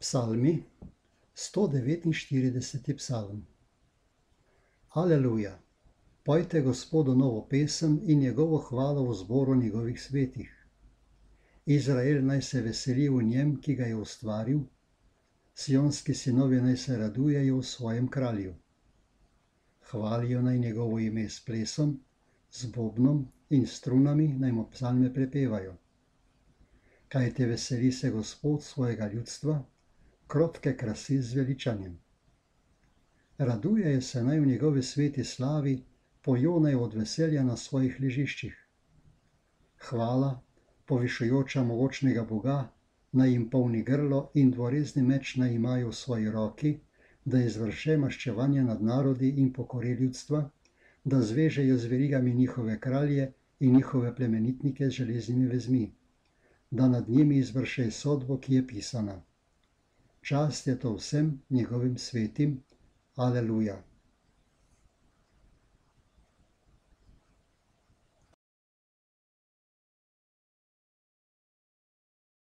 Psalmi, 149. psalm. Aleluja, pojte Gospodu novo pesem in njegovo hvalo v zboru njegovih svetih. Izrael naj se veseli v njem, ki ga je ustvaril, sionski sinovi naj se radujejo v svojem kralju. Hvalijo naj njegovo ime s plesom, z bobnom in strunami naj mu psalme prepevajo. Kaj te veseli se Gospod svojega ljudstva, krotke krasi z veličanjem. Radujejo se naj v njegovi sveti slavi, pojo naj od veselja na svojih ležiščih. Hvala, povišujoča mogočnega Boga, naj jim polni grlo in dvorezni meč naj imajo v svoji roki, da izvrše maščevanje nad narodi in pokori ljudstva, da zvežejo z verigami njihove kralje in njihove plemenitnike z železnimi vezmi, da nad njimi izvrše sodbo, ki je pisana. Čast je to vsem njegovim svetim. Aleluja.